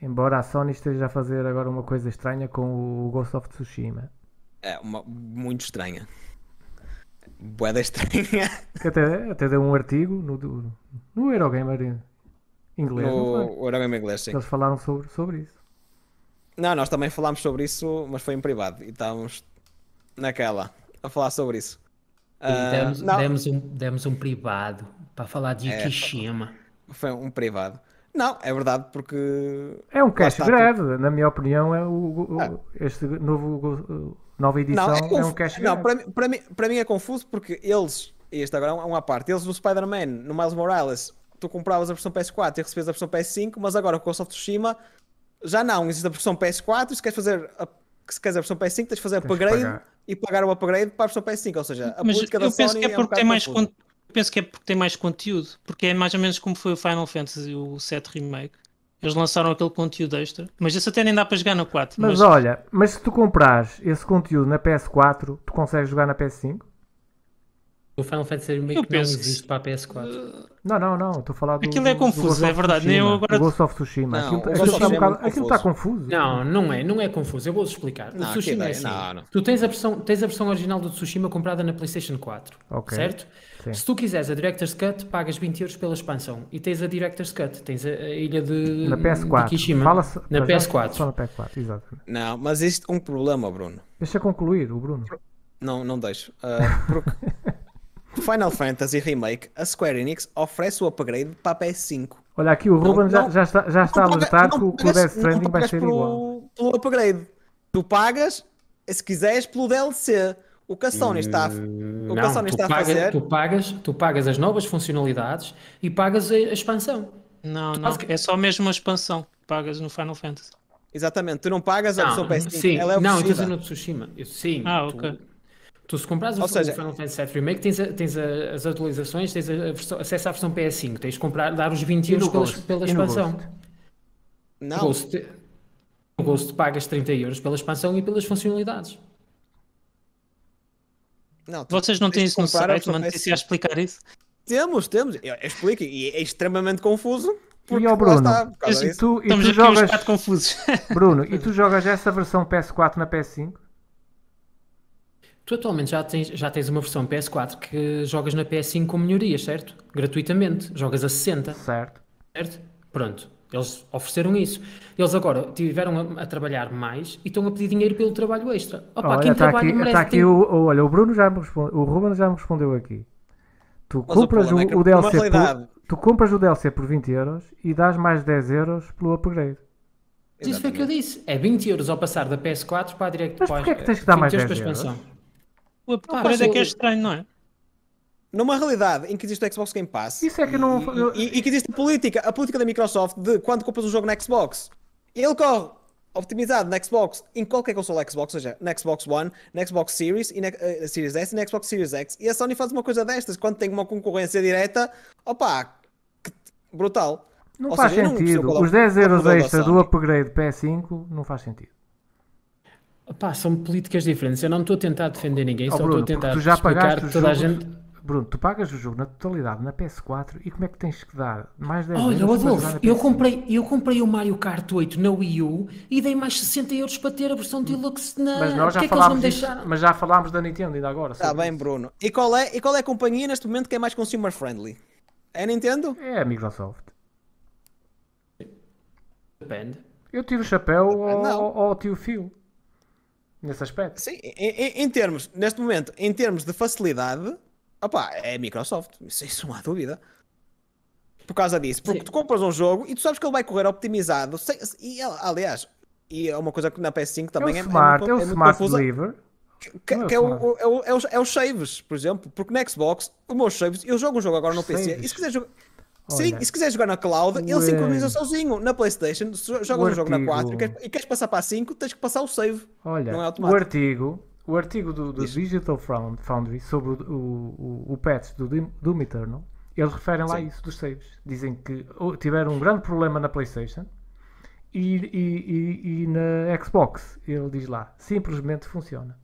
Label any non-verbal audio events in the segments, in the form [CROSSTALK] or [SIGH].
Embora a Sony esteja a fazer agora uma coisa estranha com o Ghost of Tsushima. É uma muito estranha. Boeda estranha. Que até, até deu um artigo no, no Eurogamer inglês. não foi? No Eurogame inglês, sim. Eles falaram sobre, sobre isso. Não, nós também falámos sobre isso, mas foi em privado. E estávamos naquela a falar sobre isso. Ah, demos, demos um, demos um privado para falar de É, Kishima. foi um privado. Não, é verdade, porque. É um cash está, grab, na minha opinião, é o, o- Ah. este novo nova edição Não, é, é, um cash não grab. para, mim, para, mim, para mim é confuso porque eles, isto agora é uma parte, eles no Spider-Man, no Miles Morales, tu compravas a versão PS4 e recebias a versão PS5, mas agora com o of Tsushima já não, existe a versão PS4 e se queres fazer a, se queres a versão PS5 tens de fazer Tens de upgrade pagar. e pagar o upgrade para a versão PS5, ou seja, a Mas política eu da penso Sony que é um porque tem bocado mais. Penso que é porque tem mais conteúdo, porque é mais ou menos como foi o Final Fantasy, o 7 Remake. Eles lançaram aquele conteúdo extra, mas esse até nem dá para jogar no 4. Mas olha, mas se tu comprares esse conteúdo na PS4, tu consegues jogar na PS5? O Final Fantasy Remake Eu não existe para a PS4. Não, não, não. Estou a falar do. Aquilo é confuso, é verdade, nem eu Tsushima, agora- Ghost of Tsushima. Não, Aquilo o aquilo está um Tsushima é bocado- aquilo está confuso. Não, não é, não é confuso. Eu vou explicar. O Não, Tsushima que é assim. não, não. Tu tens a, versão, tens a versão original do Tsushima comprada na PlayStation 4, Ok. certo? Sim. Se tu quiseres a Director's Cut, pagas 20 euros pela expansão. E tens a Director's Cut, tens a, a ilha de, Na de PS4. Kishima. Fala-se na para já PS4. Só na PS4, exatamente. Não, mas isto é um problema, Bruno. Deixa concluir, o Bruno. Não, não deixo. Ah, porque Final Fantasy Remake, a Square Enix oferece o upgrade para a PS5. Olha, aqui o Ruben já, não- já está, já está a Não paga- alertar não que o- pagas- Death Stranding não vai pagas ser pelo, igual. Pelo upgrade. Tu pagas, se quiseres, pelo DLC. O que a Sony está a, o que a Não, Sony tu, está a pagas, fazer. tu, pagas, tu pagas as novas funcionalidades e pagas a, a expansão. Não, não, basic- é só mesmo uma expansão que pagas no Final Fantasy. Exatamente, tu não pagas a versão Não, PS5. sim, ela é não, estou dizendo no Tsushima. Eu- sim, Ah, tu, ok. Tu se comprares o, Ou seja- o Final Fantasy VII Remake, tens, a- tens a- as atualizações, tens a versão- acesso à versão PS5, tens de comprar, dar os 20 E no euros pela, pela E no expansão. Ghost? O Não, Ghost, o Ghost pagas 30 euros pela expansão e pelas funcionalidades. não tu Vocês não têm isso no site, notícia a PS5. explicar isso? Temos, temos. Eu, eu explico, e é extremamente confuso. Porque ao lá Bruno? está, disso. Tu, e Estamos tu jogas, confusos. Bruno, e tu [LAUGHS] jogas essa versão PS4 na PS5? Tu atualmente já tens, já tens uma versão PS4 que jogas na PS5 com melhorias, certo? Gratuitamente. Jogas a 60. Certo. Certo? Pronto. Eles ofereceram isso. Eles agora tiveram a, a trabalhar mais e estão a pedir dinheiro pelo trabalho extra. Opa, Olha, quem está trabalha aqui, merece está aqui ter- o, o- olha, o Bruno já me respondeu, o Ruben já me respondeu aqui. Tu Mas o compras o, problema é o numa DLC por, tu compras o DLC por 20 euros e dás mais 10 euros pelo upgrade. Mas Isso foi o que eu disse. É 20 euros ao passar da PS4 para a Direct Mas porquê é que tens que dar 20 mais euros 10 para a euros? O upgrade é que é estranho, não é? Numa realidade em que existe o Xbox Game Pass Isso é que não- e, e- e que existe a política, a política da Microsoft de quando compras um jogo na Xbox, ele corre optimizado na Xbox em qualquer console Xbox, ou seja, na Xbox One, na Xbox Series, e na eh, Series S e na Xbox Series X. E a Sony faz uma coisa destas quando tem uma concorrência direta, opá, que- brutal. Não Ou faz seja, não sentido. qual é Os 10 qual é o euros modelo da extra do upgrade PS5 não faz sentido. Pá, são políticas diferentes. Eu não estou a tentar defender ninguém, Ó, só Bruno, estou a tentar tu já explicar toda a jogo- gente. Bruno, tu pagas o jogo na totalidade na PS4 e como é que tens que dar mais 10 Olha, Adolfo, eu PS5? comprei, eu comprei o Mario Kart 8 na Wii U e dei mais 60 euros para ter a versão Deluxe na. Mas nós já é falámos disso, mas já falámos da Nintendo ainda agora. Está bem, isso. Bruno. E qual, é, e qual é a companhia neste momento que é mais consumer friendly? É a Nintendo? É a Microsoft. Depende. Eu tiro o chapéu ao, Não. ao, ao tio Phil. Nesse aspecto. Sim, em, em- em termos, neste momento, em termos de facilidade, opá, é a Microsoft. Isso, isso não há dúvida. Por causa disso. Porque Sim. tu compras um jogo e tu sabes que ele vai correr optimizado. sem- e, aliás, e é uma coisa que na PS5 também é é, o Smart, muito, é o muito Smart confusa, Deliver. que, é o que é, o, é, o- é os, é os saves, por exemplo. Porque no Xbox, os meus saves, eu jogo um jogo agora no PC Saves? e se quiser jogar. Sim, e se quiser jogar na cloud, ele o, sincroniza sozinho. Na PlayStation, se jo- jogas o um jogo na artigo- 4 e queres, e queres passar para a 5, tens que passar o save. Olha, Não é o automático. artigo, o artigo do, do. Digital Found- Foundry sobre o, o, o, o patch do Doom Eternal, eles referem lá Sim. isso dos saves. Dizem que tiveram um grande problema na PlayStation e, e, e, e na Xbox. Ele diz lá, simplesmente funciona.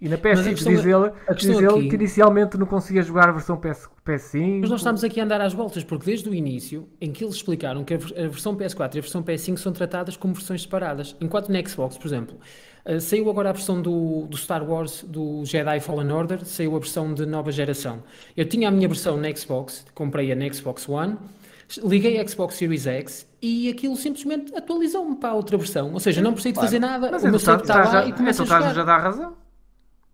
E na Mas a PS5 questão diz é- ele, diz ele aqui- que inicialmente não conseguia jogar a versão PS, PS5. Mas nós estamos aqui a andar às voltas, porque desde o início, em que eles explicaram que a vers- a versão PS4 e a versão PS5 são tratadas como versões separadas, enquanto na Xbox, por exemplo, eh, saiu agora a versão do, do Star Wars, do Jedi Fallen Order, saiu a versão de nova geração. Eu tinha a minha versão na Xbox, comprei-a na Xbox One, liguei a Xbox Series X e aquilo simplesmente atualizou-me para a outra versão. Ou seja, não precisei de fazer nada, Mas o meu então save está lá a- e começa a então jogar. a dar razão.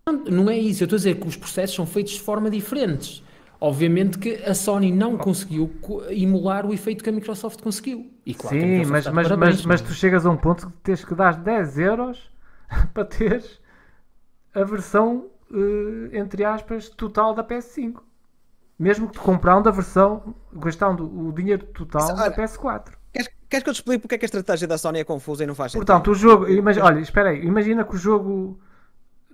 Não, é isso, eu estou a dizer que os processos são feitos de forma diferentes. Obviamente que a Sony não conseguiu co- emular o efeito que a Microsoft conseguiu. E claro Sim, Microsoft mas, mas, parabéns, mas, mas tu chegas a um ponto que tens que dar 10 euros [LAUGHS] para teres a versão, eh, entre aspas, total da PS5. Mesmo que te comprando a versão, gastando o dinheiro total da olha, PS4. Queres, queres que eu te explique porque é que a estratégia da Sony é confusa e não faz sentido? Portanto, o jogo. Imag... Olha, espera aí. Imagina que o jogo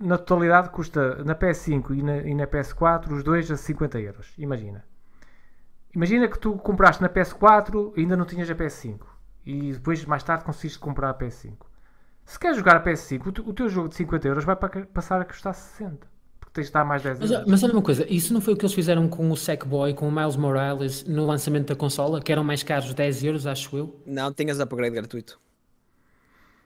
na totalidade custa na PS5 e na, e na PS4 os dois a 50 euros. Imagina. Imagina que tu compraste na PS4 e ainda não tinhas a PS5. E depois, mais tarde, conseguiste comprar a PS5. Se queres jogar a PS5, o, te- o teu jogo de 50 euros vai pa- passar a custar 60. Porque tens de dar mais 10 Mas, euros. mas olha uma coisa, isso não foi o que eles fizeram com o Sackboy, com o Miles Morales no lançamento da consola, que eram mais caros 10 euros, acho eu? Não, tinhas upgrade gratuito.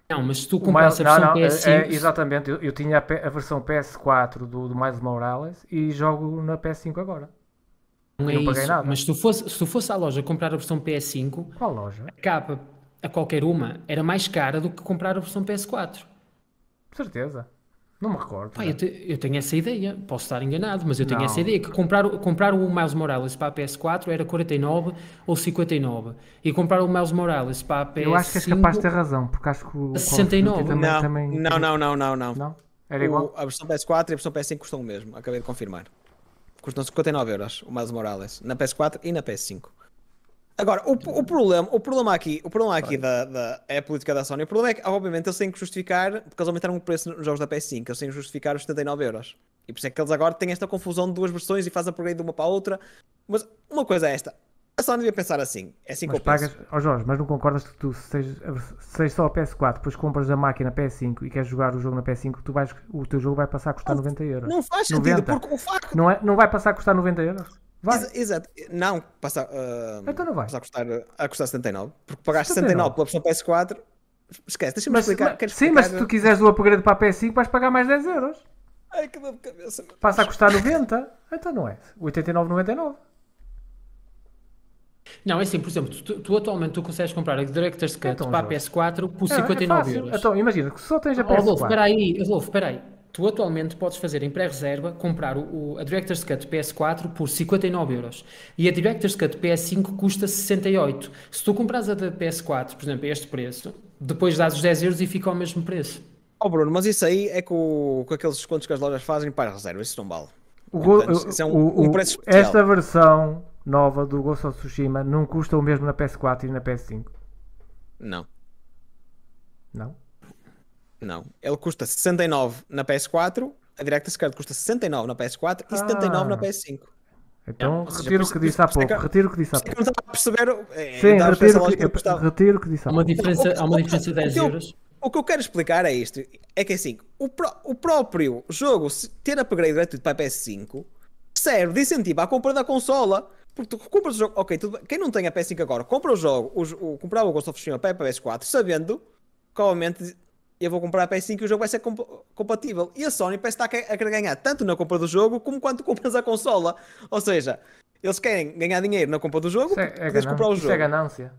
Não, mas se tu Miles- a versão não, é- PS5, é, exatamente. Eu, eu tinha a, a versão PS4 do, do Miles Morales e jogo na PS5 agora. não é não paguei isso. nada. Mas se tu, fosse, se tu fosse à loja comprar a versão PS5, Qual loja? a capa a qualquer uma era mais cara do que comprar a versão PS4. Certeza. Não me recordo. Pá, eu, te- eu tenho essa ideia, posso estar enganado, mas eu tenho Não. essa ideia que comprar, o- comprar o Miles Morales para a PS4 era 49 ou 59 e comprar o Miles Morales para a PS5 Eu acho que és capaz de ter razão, porque acho que o Call of 69. Duty também, não, também- não, não, não, não, não. Não? Era O- igual? a versão PS4 e a versão PS5 custam o mesmo. Acabei de confirmar. Custam 59 euros o Miles Morales na PS4 e na PS5. Agora, o, o problema, o problema aqui, o problema aqui da, da- é a política da Sony. O problema é que, obviamente, eles têm que justificar, porque eles aumentaram o preço nos jogos da PS5, eles têm que justificar os 79 euros. E por isso é que eles agora têm esta confusão de duas versões e fazem upgrade de uma para a outra. Mas uma coisa é esta: a Sony devia pensar assim. É assim Mas que eu penso. pagas. Ó Jorge, mas não concordas que tu, se só a PS4, depois compras a máquina PS5 e queres jogar o jogo na PS5, tu vais, o teu jogo vai passar a custar 90 euros. Não faz sentido, 90. porque o facto. Não, é, não vai passar a custar 90 euros? Vai. Exa- Exato. Não, passa, ah, Então não vai. passa a, custar, a custar 79. Porque pagaste 79 79 pela versão PS4. Esquece, deixa-me explicar. mas- sim, mas se explicar? tu quiseres o upgrade para a PS5, vais pagar mais 10 euros. Ai, que dor de cabeça. meu. Passa a custar 90. Então não é. 89,99. Não, é assim, por exemplo, tu, tu atualmente tu consegues comprar a Director's Cut Então, para a Jorge. PS4 por É, é 59 fácil. euros. Então imagina que só tens a Oh, Adolfo, espera PS4. aí, Adolfo, espera aí. Tu atualmente podes fazer em pré-reserva, comprar o, o- a Director's Cut PS4 por 59 euros e a Director's Cut PS5 custa 68. Se tu compras a da PS4, por exemplo, a este preço, depois dás os 10 euros e fica ao mesmo preço. Oh Bruno, mas isso aí é com, com aqueles descontos que as lojas fazem para a reserva. Isso não vale. O Portanto, isso é um- o- um preço especial. esta versão nova do Ghost of Tsushima não custa o mesmo na PS4 e na PS5. Não, Não? Não. Ele custa 69 na PS4, a Director's Cut custa 69 na PS4 e 79 na Ah. PS5. Então seja, retiro o por que disse há é pouco. que- Retiro o que disse há É pouco. não perceber. É, Sim, não retiro, o que- que eu retiro o que disse Há há uma pouco. diferença, o- há uma o- diferença de o 10 que eu- euros. O que eu quero explicar é isto: é que assim, o, pró- o próprio jogo se ter upgrade gratuito para a PS5 serve de incentivo à compra da consola. Porque tu compras o jogo, ok, tudo bem. quem não tem a PS5 agora, compra o jogo, o, o, comprava o Ghost of Tsushima para a PS4, sabendo que obviamente eu vou comprar a PS5 e o jogo vai ser comp- compatível. E a Sony parece estar a que- a querer ganhar tanto na compra do jogo como quando compras a consola. Ou seja, eles querem ganhar dinheiro na compra do jogo, é, é podes comprar o ganância. Isso é jogo. ganância.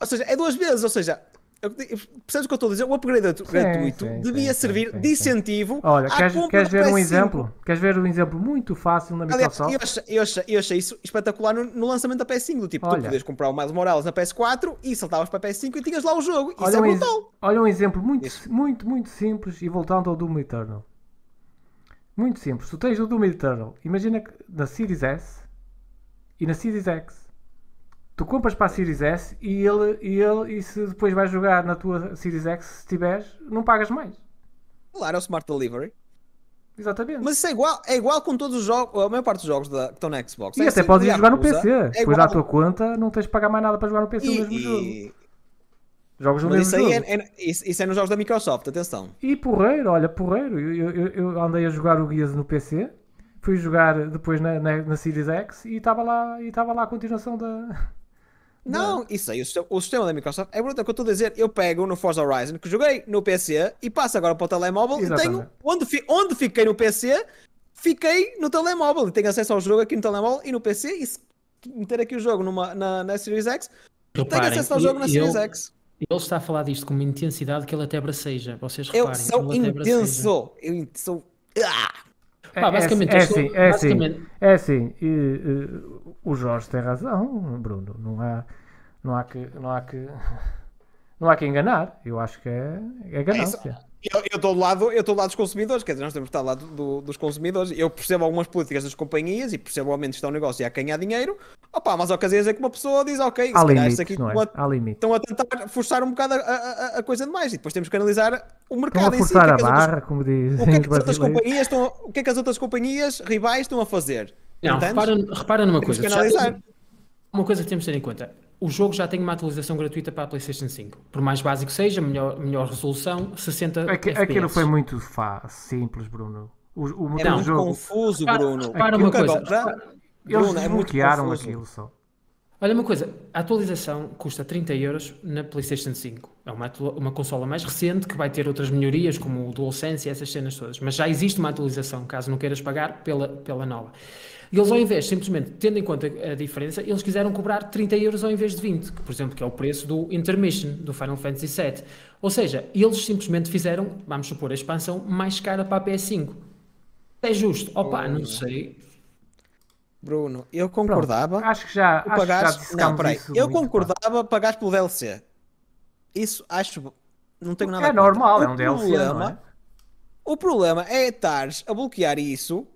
Ou seja, é duas vezes, ou seja, percebes o que eu estou a dizer? O upgrade gratu- gratuito sim, devia sim, servir sim, de sim. incentivo Olha, queres, queres ver um PS5. exemplo? Queres ver um exemplo muito fácil na Aliás, Microsoft? achei, eu, achei, eu achei isso espetacular no, no lançamento da PS5. Do tipo, Olha. tu podias comprar o Miles Morales na PS4 e saltavas para a PS5 e tinhas lá o jogo. Isso Olha é um, brutal. olha um exemplo muito, Isso. muito, muito simples e voltando ao Doom Eternal. Muito simples. Tu tens o Doom Eternal. Imagina que na Series S e na Series X. Tu compras para a Series S e ele, e ele e se depois vais jogar na tua Series X, se tiveres, não pagas mais. Claro, é o Smart Delivery. Exatamente. Mas isso é igual, é igual com todos os jogos, a maior parte dos jogos da- que estão na Xbox. e É até podes ir e jogar no PC. é Depois à tua conta não tens de pagar mais nada para jogar no PC o mesmo jogo. E, Jogos no Mas mesmo isso jogo. é, é- isso, isso é nos jogos da Microsoft, atenção. E porreiro, olha, porreiro. Eu, eu- eu andei a jogar o Guias no PC, fui jogar depois na, na, na Series X e estava lá, e estava lá a continuação da. Não, isso aí, o sistema, o sistema da Microsoft é bruto, é o que eu estou a dizer. Eu pego no Forza Horizon, que joguei no PC, e passo agora para o telemóvel e Exatamente. tenho. Onde, fi- onde fiquei no PC, fiquei no telemóvel. E tenho acesso ao jogo aqui no telemóvel e no PC. E se meter aqui o jogo numa, na, na Series X, tenho Reparem, acesso ao jogo na e- Series ele, X. ele está a falar disto com uma intensidade que ele até braceja. Vocês Eu reparem. sou até braceja. intenso. Eu sou. Ah! Pá, basicamente, é, eu é sou- assim, é assim, basicamente- é assim. e, e, o Jorge tem razão, Bruno. Não há, não há que, não há que, [LAUGHS] não há que enganar. Eu acho que é, é ganância. Eu eu estou do lado, eu estou do lado dos consumidores, quer dizer, nós temos que estar do lado do- dos consumidores. Eu percebo algumas políticas das companhias e percebo obviamente que está um negócio e há quem ganhar dinheiro. Opa, mas há ocasiões é que uma pessoa diz, ok, se há calhar limites, isto aqui não é? estão a- Há limites. estão a tentar forçar um bocado a, a- a- a coisa demais e depois temos que analisar o Estão mercado a em si. forçar o a que é que as outras- barra, como dizem o que é que as outras companhias estão a- o que é que as outras companhias rivais estão a fazer? Não, Entendes? repara, repara numa Temos coisa. que analisar. uma coisa que temos de ter em conta. O jogo já tem uma atualização gratuita para a PlayStation 5. Por mais básico que seja, melhor, melhor resolução, 60 Aque- FPS. Aquilo foi muito fá, simples, Bruno. O, o É motor do muito jogo, confuso, Bruno. repara Porque uma coisa, agora- repara- eles Bruno, é muito desbloquearam confuso. aquilo só. Olha uma coisa, a atualização custa 30 euros na PlayStation 5. É uma, uma consola mais recente que vai ter outras melhorias, como o DualSense e essas cenas todas. Mas já existe uma atualização, caso não queiras pagar pela, pela nova. E eles, ao invés, simplesmente, tendo em conta a diferença, eles quiseram cobrar 30 euros ao invés de 20, que, por exemplo, que é o preço do Intermission, do Final Fantasy VII. Ou seja, eles simplesmente fizeram, vamos supor, a expansão mais cara para a PS5. É justo? Opa, não sei. Bruno, eu Pronto, concordava. acho que já, acho que já Não, peraí. isso Eu concordava pagares pelo DLC. Isso acho. Não tenho nada É contra. normal, O é um DLC, não problema- é? O problema é estares a bloquear isso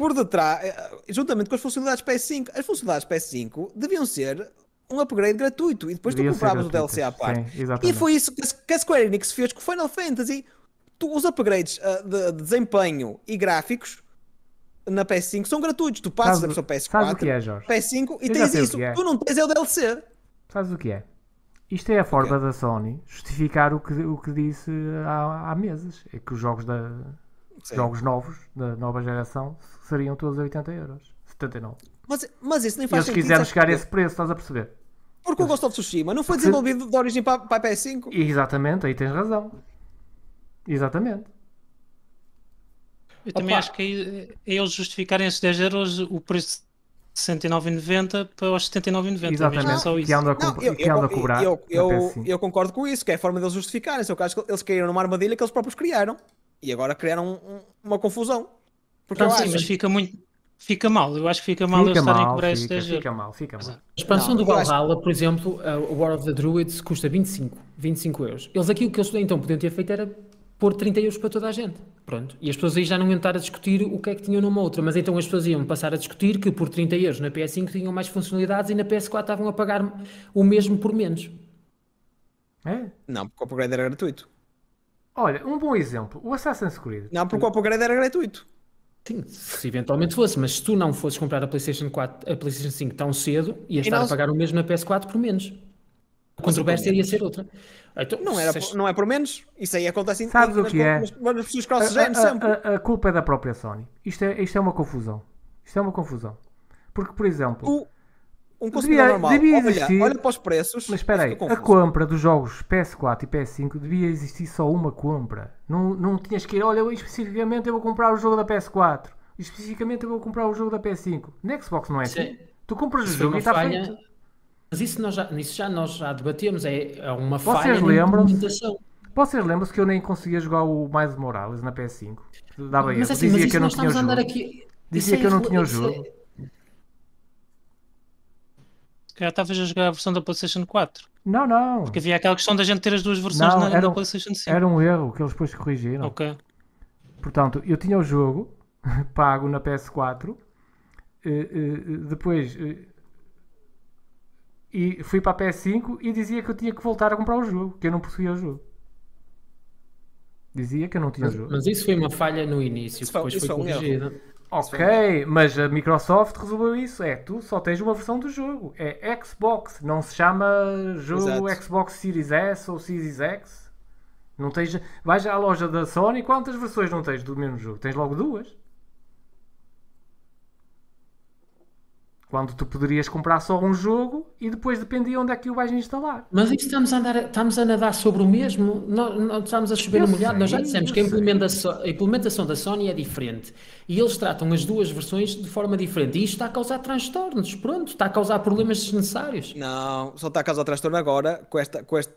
por detrás, eh, juntamente com as funcionalidades PS5. As funcionalidades PS5 deviam ser um upgrade gratuito e depois tu compravas o DLC à parte. sim, E foi isso que a- Square Enix fez com o Final Fantasy. Tu, os upgrades ah, de, de desempenho e gráficos na PS5 são gratuitos. Tu passas Sabes da versão PS4, sabes o que é, Jorge? PS5 e Eu tens isso. é. Tu não tens é o DLC. Sabes o que é? Isto é a forma da Sony justificar o que, o que disse há, há meses. É que os jogos, da, Sim. jogos novos, da nova geração, seriam todos a 80 euros. 79. Mas, mas isso nem E faz eles sentido. quiseram chegar a esse preço, estás a perceber? Porque o Ghost of Tsushima não foi desenvolvido de origem para, para a PS5. E exatamente, aí tens razão. Exatamente. Eu também Opa. acho que é, é eles justificarem esses 10 euros o preço de 69,90 para os 79,90. É Exatamente. mesmo só Que isso. andam a, eu, que andam a eu, cobrar eu, eu, PS5. eu concordo com isso, que é a forma deles justificarem. Se eu acho que eles caíram numa armadilha que eles próprios criaram. E agora criaram um- um- uma confusão. Porque eu Então, sim, acho. Mas fica muito. Fica mal. Eu acho que fica mal Fica eles estarem a cobrar fica, 10 euros. fica mal, fica mal. A expansão Não, do eu acho- Valhalla, por exemplo, a War of the Druids custa 25, 25 euros. Eles aqui o que eles então podiam ter feito era pôr 30 euros para toda a gente. Pronto. E as pessoas aí já não iam estar a discutir o que é que tinham numa outra, mas então as pessoas iam passar a discutir que por 30 euros na PS5 tinham mais funcionalidades e na PS4 estavam a pagar o mesmo por menos. É? Não, porque o upgrade era gratuito. Olha, um bom exemplo. O Assassin's Creed. Não, porque o upgrade era gratuito. Sim, se eventualmente fosse, mas se tu não fosses comprar a PlayStation 4, a PlayStation 5 tão cedo, ias E estar não- a pagar o mesmo na PS4 por menos. A controvérsia ia ser outra. Então, Não, era, se- por- não é por menos. Isso aí acontece em Sabes o nas, que é? nas, pessoas A, cross-gen sempre. a- a culpa é da própria Sony. Isto é, isto é uma confusão. Isto é uma confusão. Porque, por exemplo, O- um consumidor Devia- normal devia olha, existir- olha para os preços. Mas espera aí, a compra dos jogos PS4 e PS5 devia existir só uma compra. Não, não tinhas que ir, olha, eu especificamente eu vou comprar o jogo da PS4. Especificamente eu vou comprar o jogo da PS5. Na Xbox não é Isso assim. é- Tu compras o jogo e está falha. feito. Mas isso, nós já, isso já nós já debatemos, é, é uma Vocês falha na lembram-se? implementação. Vocês lembram-se que eu nem conseguia jogar o Miles Morales na PS5? Dava. Mas assim, Dizia mas que isso eu não tinha o jogo. aqui. Dizia isso que eu é não tinha o isso jogo. Se calhar estavas a jogar a versão da PlayStation 4. Não, não. Porque havia aquela questão da gente ter as duas versões Não, na, era um- PlayStation 5. Era um erro que eles depois corrigiram. Ok. Portanto, eu tinha o jogo [LAUGHS] pago na PS4, eh, eh, depois eh, e fui para a PS5 e dizia que eu tinha que voltar a comprar o jogo, que eu não possuía o jogo. Dizia que eu não tinha o Mas, jogo. mas isso foi uma falha no início, Isso foi- depois isso foi foi um corrigida. Ok, mas a Microsoft resolveu isso. É, tu só tens uma versão do jogo. É Xbox. Não se chama jogo Exato. Xbox Series S ou Series X. Não tens... Vais à loja da Sony, quantas versões não tens do mesmo jogo? Tens logo duas. Quando tu poderias comprar só um jogo e depois dependia onde é que o vais instalar. Mas isso estamos a, andar, estamos a nadar sobre o mesmo, nós, nós estamos a chover molhado. Nós já dissemos que a implementação, a implementação da Sony é diferente e eles tratam as duas versões de forma diferente. E isto está a causar transtornos, pronto, está a causar problemas desnecessários. Não, só está a causar transtorno agora com, esta, com, este,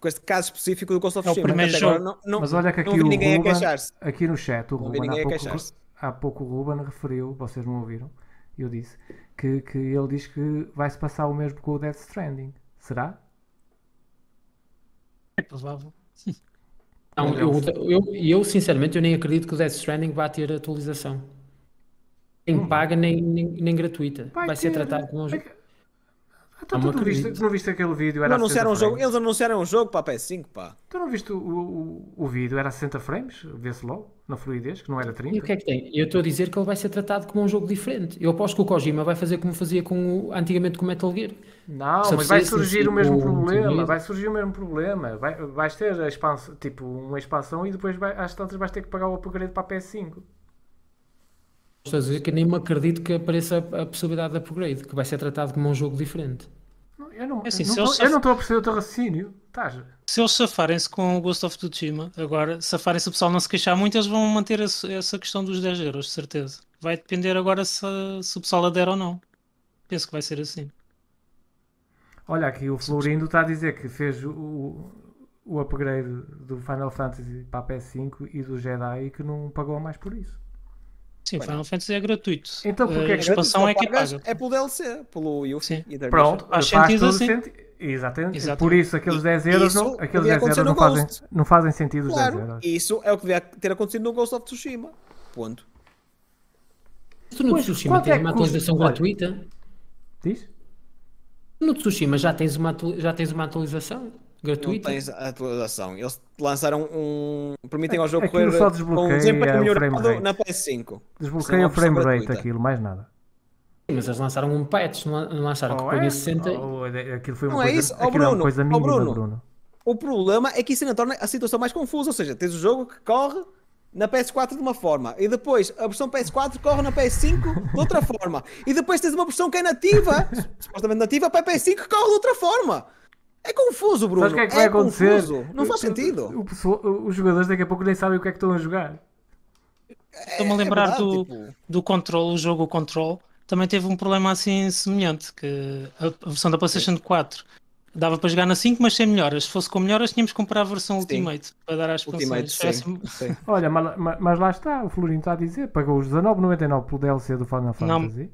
com este caso específico do Ghost of É o Tsushima. primeiro agora. Não, não, Mas olha que não aqui o ninguém a Ruben, queixar-se. aqui no chat, o Não Ruben há a pouco, há pouco o Ruben referiu, vocês não ouviram, eu disse, que, que ele diz que vai se passar o mesmo com o Death Stranding. Será? É provável. [LAUGHS] Não, eu, eu, eu, sinceramente eu nem acredito que o Death Stranding vá ter atualização. Nem paga nem, nem, nem gratuita. Vai, ser ter. tratado como um jogo. Então, Não tu, não viste, tu não viste aquele vídeo? Não Era a anunciaram um 60 jogo, eles anunciaram um jogo para a PS5, pá. Tu não viste o, o, o vídeo? Era a 60 frames? Vê-se logo, na fluidez, que não era 30. E o que é que tem? Eu estou a dizer que ele vai ser tratado como um jogo diferente. Eu aposto que o Kojima vai fazer como fazia com o, antigamente com o Metal Gear. Não, Se mas vai surgir o tipo, mesmo problema. Vai surgir o mesmo problema. Vai, vais ter a expansão, tipo, uma expansão e depois vai, às tantas vais ter que pagar o upgrade para a PS5. Estou a dizer que nem me acredito que apareça a, a possibilidade de upgrade, que vai ser tratado como um jogo diferente. Eu não É assim, eu não eu saf- não estou a perceber o teu raciocínio. Se eles safarem-se com o Ghost of Tsushima, agora, safarem-se o pessoal não se queixar muito, eles vão manter esse- essa questão dos 10 euros, de certeza. Vai depender agora se, se o pessoal adere ou não. Penso que vai ser assim. Olha aqui, o Florindo está a dizer que fez o, o upgrade do Final Fantasy para a PS5 e do Jedi e que não pagou mais por isso. Sim, o Final Fantasy é gratuito. Então, porquê a que- expansão é que paga. É pelo DLC, pelo. Intermission. Pronto, Faz sentido assim. sentido. Exatamente. Exatamente. Por isso, aqueles E 10 euros, não, aqueles podia 10 acontecer euros não fazem, não fazem sentido os 10 Claro, euros. isso é o que devia ter acontecido no Ghost of Tsushima. Ponto. Tu no Pois, Tsushima quanto tens é uma custa? atualização Olha. gratuita? Diz? No Tsushima já tens uma, já tens uma atualização Não gratuita? tens a atualização. Eles lançaram um. Permitem ao jogo Aquilo correr só com desbloqueia um desempenho o melhorado frame rate. na PS5. Desbloqueia uma o frame rate gratuita. aquilo, mais nada. Sim, Mas eles lançaram um patch, não não lançaram que Oh, ponha é? 60. Oh, é- aquilo foi uma Não é coisa, isso? Oh, é uma Bruno, coisa oh, mínima, Bruno. Bruno. O problema é que isso ainda torna a situação mais confusa. Ou seja, tens o jogo que corre na PS4 de uma forma e depois a versão PS4 corre na PS5 de outra forma e depois tens uma versão que é nativa, supostamente nativa, para a PS5 que corre de outra forma. É confuso, Bruno. Sabes o que é que vai acontecer? confuso. Não faz sentido. O pessoal- os jogadores daqui a pouco nem sabem o que é que estão a jogar. Estou-me a É lembrar verdade, do, tipo, do Control, o jogo Control, também teve um problema assim semelhante, que a, a versão da PlayStation 4 dava para jogar na 5, mas sem melhoras. Se fosse com melhoras, tínhamos que comprar a versão Ultimate para dar às Ultimate, sim, [LAUGHS] sim. Olha, mas, mas- lá está, o Florino está a dizer, pagou os 19,99 pelo DLC do Final Não, Fantasy.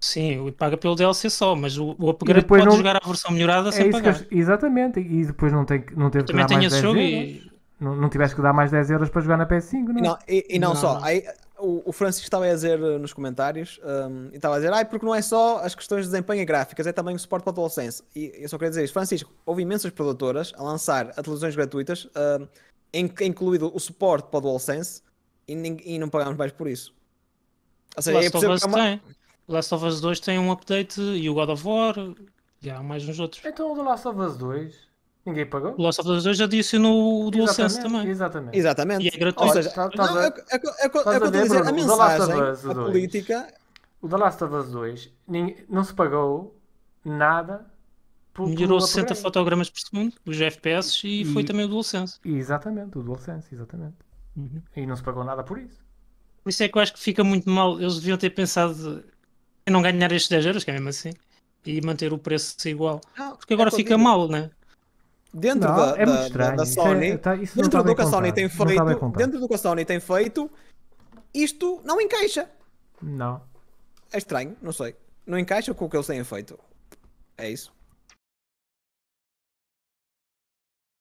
Sim, e paga pelo DLC só, mas o, o upgrade pode não- jogar a versão melhorada É sem que pagar. eu- exatamente, e depois não, tem, que- não teve que Também dar tenho mais esse 10 jogo euros. e Não, não tiveste que dar mais 10 euros para jogar na PS5, não E é? não, e, e não, Não, só, não. aí, o, o Francisco estava a dizer uh, nos comentários, um, e estava a dizer, ai, porque não é só as questões de desempenho e gráficas, é também o suporte para o DualSense. E eu só queria dizer isto, Francisco, houve imensas produtoras a lançar atualizações gratuitas, um, em- incluído o suporte para o DualSense, e, e não pagámos mais por isso. Ou seja, que é uma- tem. Last of Us 2 tem um update e o God of War e há mais uns outros. Então o The Last of Us 2, ninguém pagou? O Last of Us 2 adicionou o DualSense Exatamente, também. Exatamente. Exatamente. E é gratuito. Ou seja, Tá- tá- não, é, o que- é, é, é a estou a ver, dizer, a Bruno? O The Last of mensagem, Us a 2. política, O The Last of Us 2 nin- não se pagou nada por, Melhorou pelo 60 upgrade. fotogramas por segundo, os FPS, e, foi também o DualSense. Exatamente, o DualSense, exatamente. Uhum. E não se pagou nada por isso. Por isso é que eu acho que fica muito mal. Eles deviam ter pensado não ganhar estes 10 euros, que é mesmo assim, e manter o preço igual. não, Porque agora é fica digo. mal, né? Dentro Não, da, é da- da- da Isso é- Sony, tá- isso dentro do que a Sony tem feito, dentro do que a Sony tem feito, isto não encaixa. Não. É estranho, não sei. Não encaixa com o que eles têm feito. É isso.